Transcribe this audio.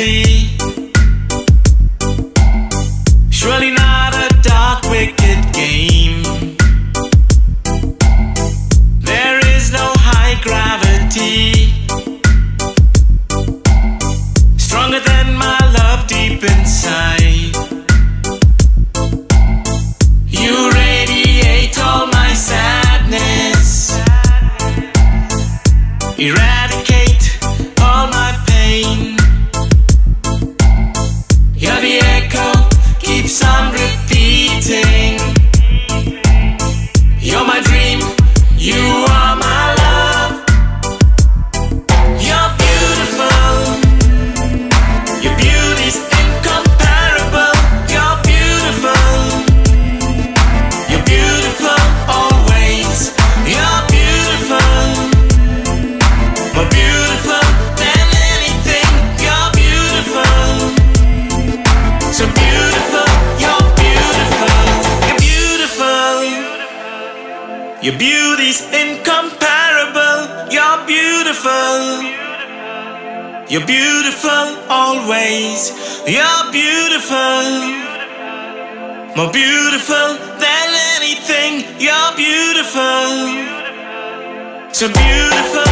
see. Surely not a dark wicked game. There is no high gravity. Stronger than my love deep inside. You radiate all my sadness. Your beauty's incomparable, you're beautiful. You're beautiful always, you're beautiful. More beautiful than anything, you're beautiful. So beautiful.